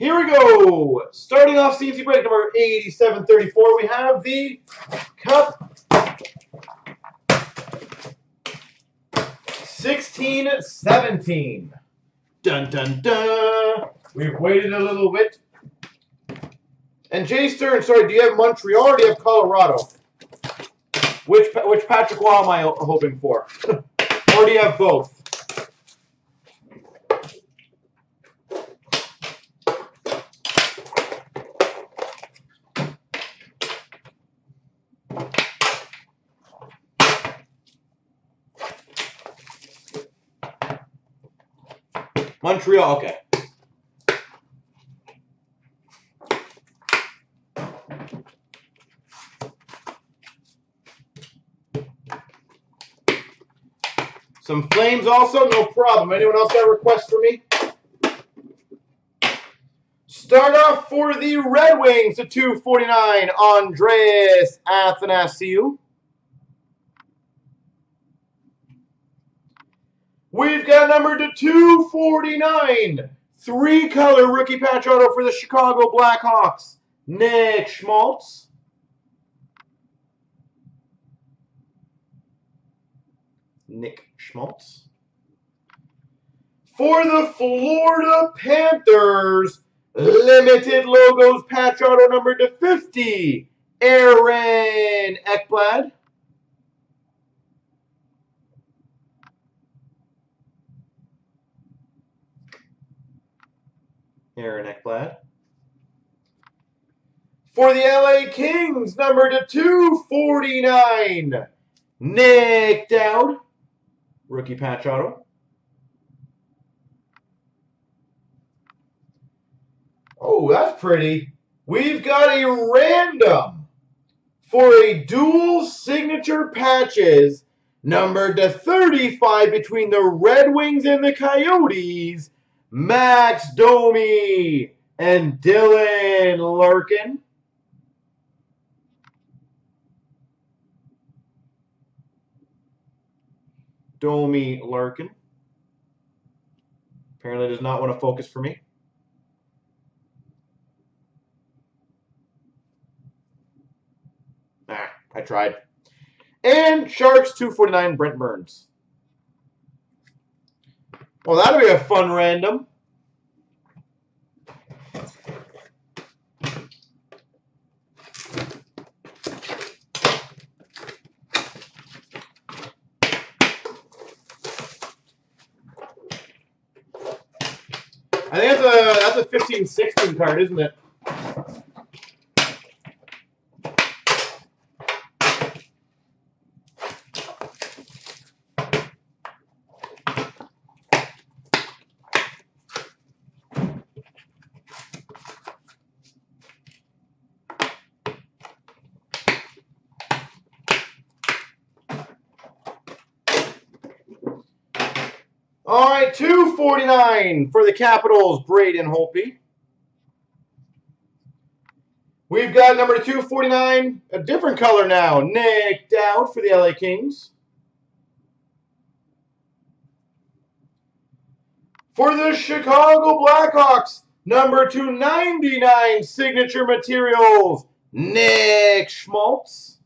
Here we go. Starting off CNC break number 8734, we have the Cup 1617. Dun dun dun. We've waited a little bit. And Jay Stern, sorry, do you have Montreal or do you have Colorado? Which which Patrick Roy am I hoping for? or do you have both? Montreal, okay. Some flames also, no problem. Anyone else got a request for me? Start off for the Red Wings to 249, Andreas Athanasiou. We've got number to 249. Three color rookie patch auto for the Chicago Blackhawks. Nick Schmaltz. Nick Schmaltz. For the Florida Panthers, limited logos patch auto number to 50. Aaron Ekblad. Aaron Ekblad. For the LA Kings, number to 249, Nick Dowd. Rookie patch auto. Oh, that's pretty. We've got a random for a dual signature patches numbered to 35 between the Red Wings and the Coyotes Max Domi, and Dylan Larkin. Domi Larkin. Apparently does not want to focus for me. Nah, I tried. And Sharks 249 Brent Burns. Well, that'll be a fun random. I think that's a that's a 15 16 card, isn't it? All right, 249 for the Capitals, Braden Holtby. We've got number 249, a different color now, Nick Dowd for the LA Kings. For the Chicago Blackhawks, number 299, signature materials, Nick Schmaltz.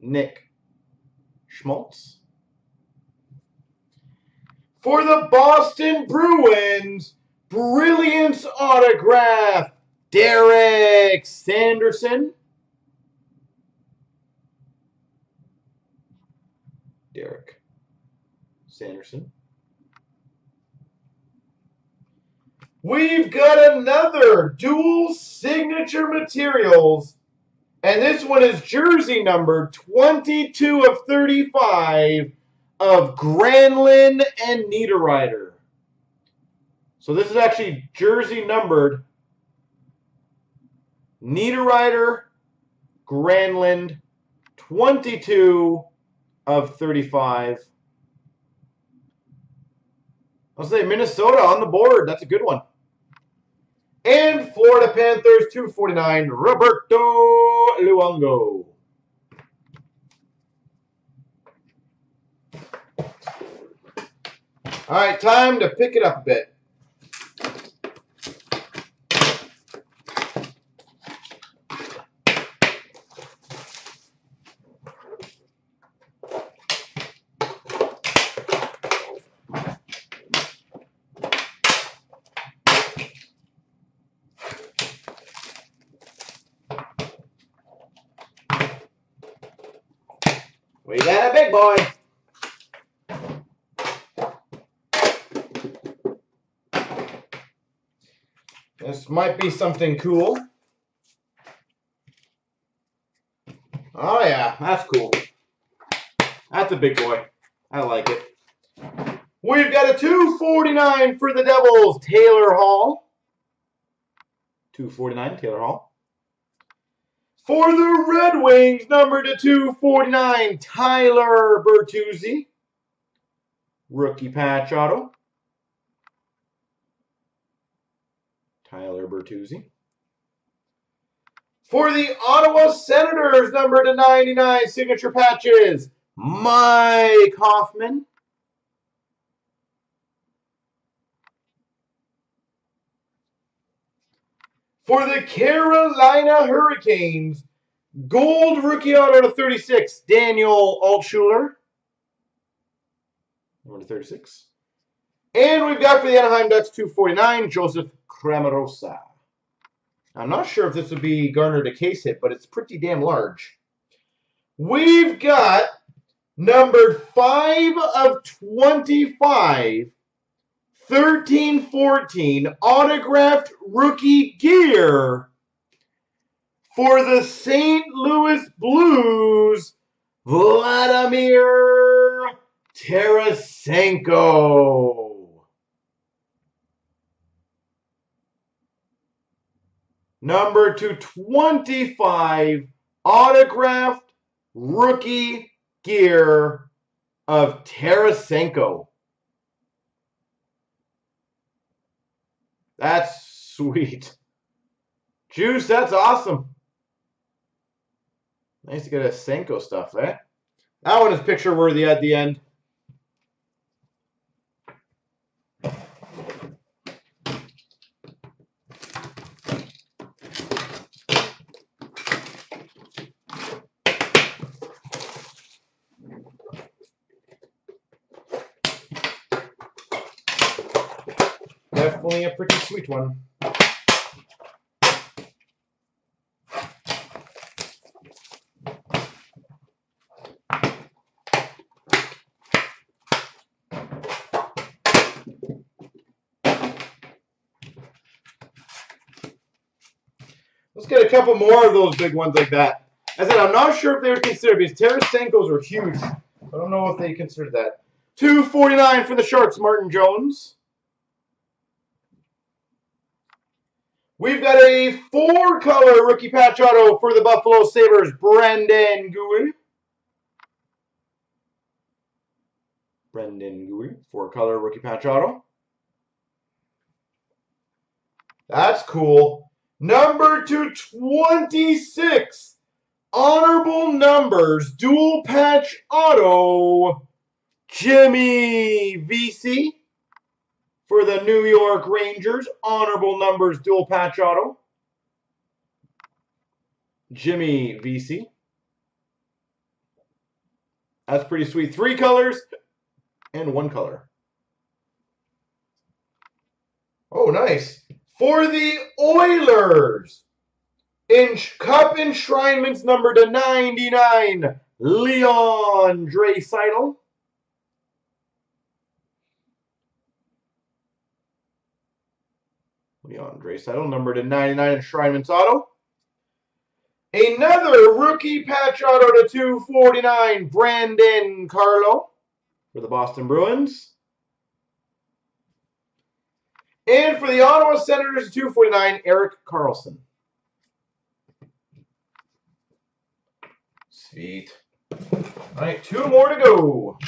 Nick Schmaltz. For the Boston Bruins, Brilliance Autograph, Derek Sanderson. Derek Sanderson. We've got another dual signature materials and this one is jersey number 22 of 35 of Granlund and Niederreiter. So this is actually jersey numbered Niederreiter, Granlund, 22 of 35. I'll say Minnesota on the board. That's a good one. And Florida Panthers 249, Roberto Luongo. All right, time to pick it up a bit. Boy. This might be something cool. Oh yeah, that's cool. That's a big boy. I like it. We've got a 249 for the Devils, Taylor Hall. 249, Taylor Hall. For the Red Wings, number to 249, Tyler Bertuzzi. Rookie patch auto. Tyler Bertuzzi. For the Ottawa Senators, number to 99, signature patches, Mike Hoffman. For the Carolina Hurricanes, gold rookie auto to 36, Daniel Altshuller. Number 36. And we've got for the Anaheim Ducks 249, Joseph Cramarossa. I'm not sure if this would be garnered a case hit, but it's pretty damn large. We've got numbered 5 of 25, 13 14 autographed rookie gear for the St. Louis Blues, Vladimir Tarasenko. Number 225 autographed rookie gear of Tarasenko. That's sweet. Juice, that's awesome. Nice to get a Senko stuff, eh? That one is picture worthy at the end. Definitely a pretty sweet one. Let's get a couple more of those big ones like that. I said, I'm not sure if they were considered because Tarasenko's are huge. I don't know if they considered that. 249 for the Sharks, Martin Jones. We've got a four-color rookie patch auto for the Buffalo Sabres, Brendan Guhle. Brendan Guhle, four-color rookie patch auto. That's cool. Number 226, honorable numbers, dual patch auto, Jimmy Vesey for the New York Rangers, honorable numbers, dual patch auto, Jimmy Vesey. That's pretty sweet. Three colors and one color. Oh, nice. For the Oilers, in Cup enshrinements number to 99, Leon Draisaitl. Leon Draisaitl, number to 99, enshrinements auto. Another rookie patch auto to 249, Brandon Carlo for the Boston Bruins. And for the Ottawa Senators, 249, Erik Karlsson. Sweet. All right, two more to go.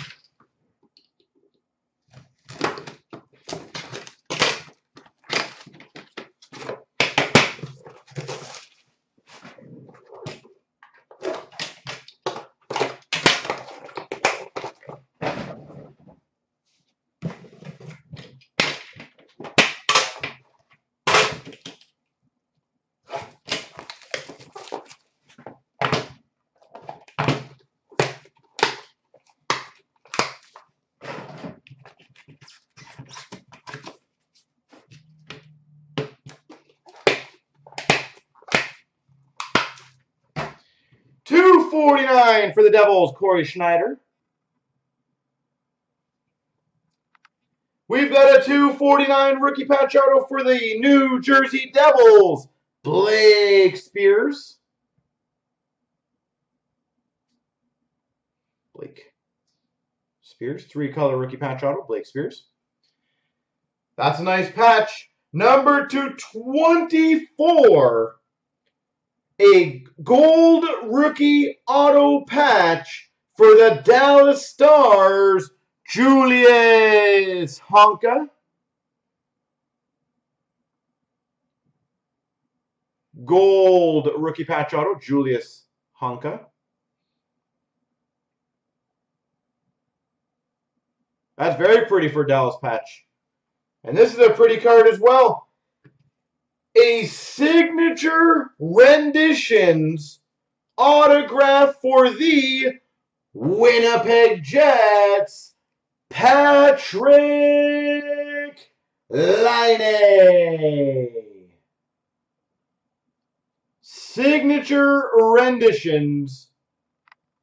249 for the Devils, Cory Schneider. We've got a 249 rookie patch auto for the New Jersey Devils, Blake Speers. Blake Speers, three color rookie patch auto, Blake Speers. That's a nice patch. Number 224, a gold rookie auto patch for the Dallas Stars, Julius Honka. Gold rookie patch auto, Julius Honka. That's very pretty for Dallas patch. And this is a pretty card as well. A signature renditions autograph for the Winnipeg Jets, Patrick Laine. Signature renditions,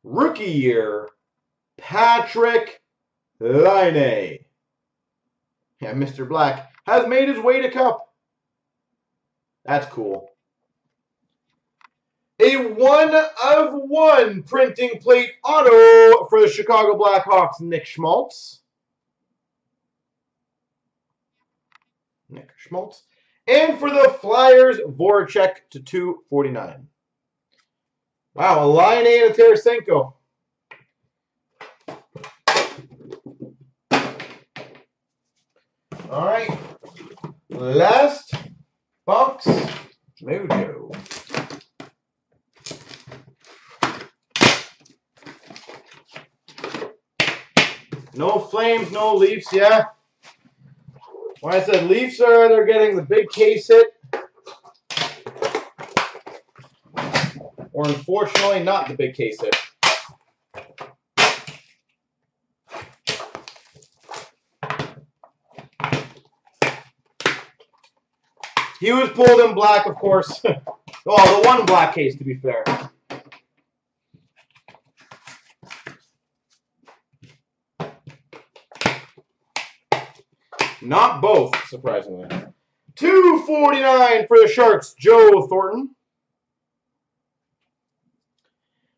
rookie year, Patrick Laine. Yeah, Mr. Black has made his way to Cup. That's cool. A one of one printing plate auto for the Chicago Blackhawks, Nick Schmaltz. Nick Schmaltz. And for the Flyers, Voracek to 249. Wow, a line A a Tarasenko. All right. Last box mojo. No flames, no leafs, yeah. When I said leafs are, they're getting the big case hit. Or unfortunately, not the big case hit. He was pulled in black, of course. oh, the one black case, to be fair. Not both, surprisingly. 249 for the Sharks, Joe Thornton.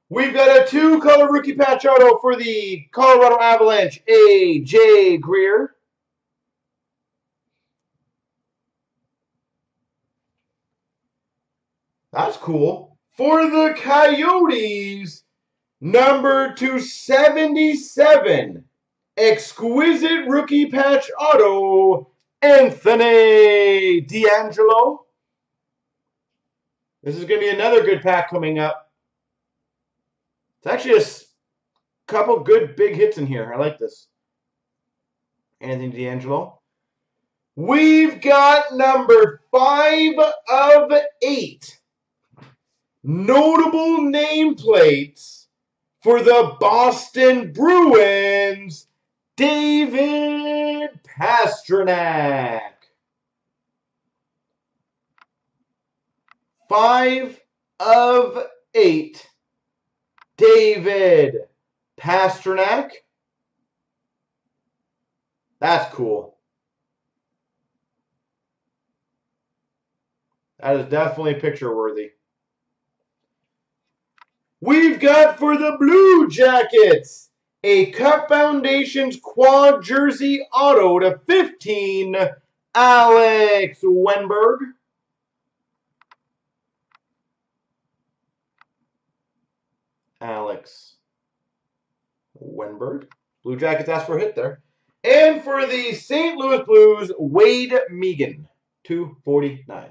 We've got a two-color rookie patch auto for the Colorado Avalanche, A.J. Greer. That's cool. For the Coyotes, number 277, exquisite rookie patch auto, Anthony DeAngelo. This is going to be another good pack coming up. It's actually a couple good big hits in here. I like this. Anthony DeAngelo. We've got number five of eight notable nameplates for the Boston Bruins, David Pastrnak. Five of eight, David Pastrnak. That's cool. That is definitely picture worthy. We've got for the Blue Jackets a Cup Foundations quad jersey auto to 15, Alex Wennberg. Alex Wennberg. Blue Jackets asked for a hit there. And for the St. Louis Blues, Wade Megan, 249.